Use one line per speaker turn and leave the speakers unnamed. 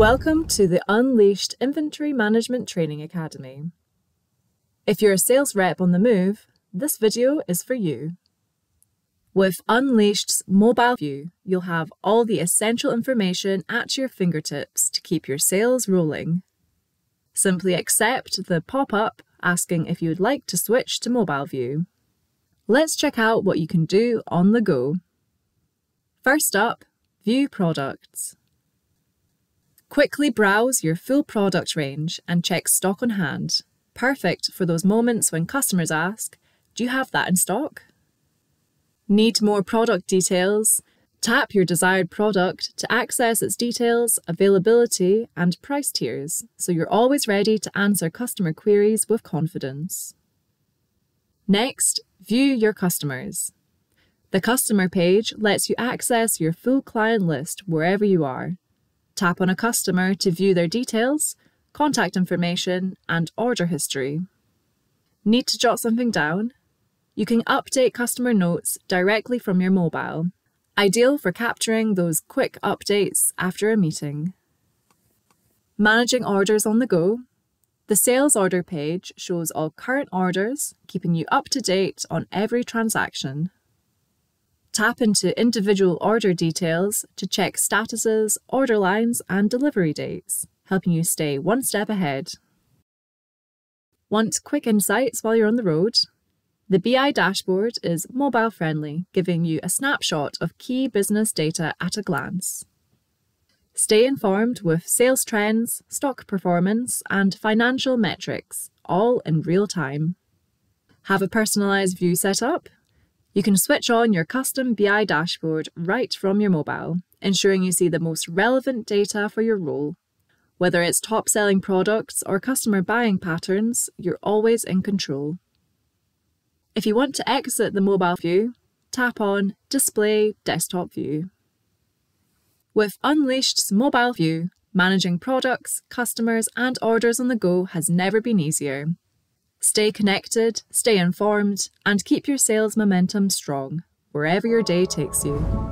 Welcome to the Unleashed Inventory Management Training Academy. If you're a sales rep on the move, this video is for you. With Unleashed's mobile view, you'll have all the essential information at your fingertips to keep your sales rolling. Simply accept the pop-up asking if you would like to switch to mobile view. Let's check out what you can do on the go. First up, view products. Quickly browse your full product range and check stock on hand. Perfect for those moments when customers ask, Do you have that in stock? Need more product details? Tap your desired product to access its details, availability, and price tiers so you're always ready to answer customer queries with confidence. Next, view your customers. The customer page lets you access your full client list wherever you are Tap on a customer to view their details, contact information, and order history. Need to jot something down? You can update customer notes directly from your mobile, ideal for capturing those quick updates after a meeting. Managing orders on the go. The sales order page shows all current orders, keeping you up to date on every transaction. Tap into individual order details to check statuses, order lines, and delivery dates, helping you stay one step ahead. Want quick insights while you're on the road? The BI dashboard is mobile friendly, giving you a snapshot of key business data at a glance. Stay informed with sales trends, stock performance, and financial metrics, all in real time. Have a personalised view set up? You can switch on your custom BI dashboard right from your mobile, ensuring you see the most relevant data for your role. Whether it's top selling products or customer buying patterns, you're always in control. If you want to exit the mobile view, tap on Display Desktop View. With Unleashed's mobile view, managing products, customers, and orders on the go has never been easier. Stay connected, stay informed, and keep your sales momentum strong wherever your day takes you.